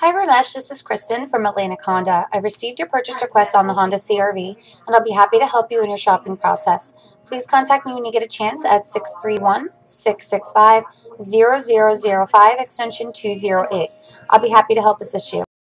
Hi Ramesh, this is Kristen from Atlantic Honda. I received your purchase request on the Honda CRV and I'll be happy to help you in your shopping process. Please contact me when you get a chance at 631-665-0005 extension 208. I'll be happy to help assist you.